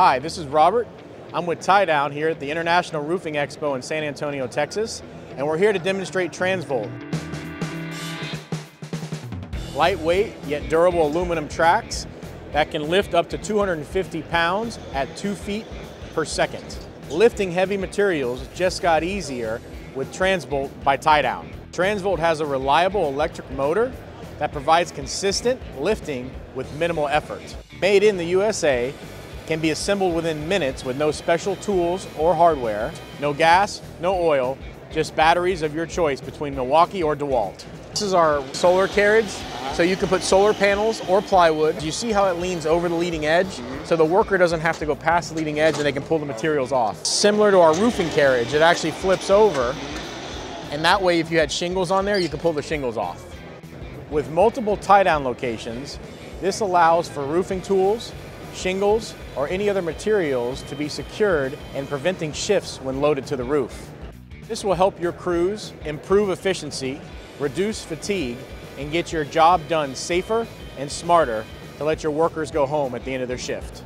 Hi, this is Robert. I'm with Tie Down here at the International Roofing Expo in San Antonio, Texas, and we're here to demonstrate TranzVolt. Lightweight yet durable aluminum tracks that can lift up to 250 pounds at two feet per second. Lifting heavy materials just got easier with TranzVolt by Tie Down. TranzVolt has a reliable electric motor that provides consistent lifting with minimal effort. Made in the USA, can be assembled within minutes with no special tools or hardware, no gas, no oil, just batteries of your choice between Milwaukee or DeWalt. This is our solar carriage, so you can put solar panels or plywood. You see how it leans over the leading edge? So the worker doesn't have to go past the leading edge and they can pull the materials off. Similar to our roofing carriage, it actually flips over and that way if you had shingles on there, you can pull the shingles off. With multiple tie-down locations, this allows for roofing tools, shingles, or any other materials to be secured and preventing shifts when loaded to the roof. This will help your crews improve efficiency, reduce fatigue, and get your job done safer and smarter to let your workers go home at the end of their shift.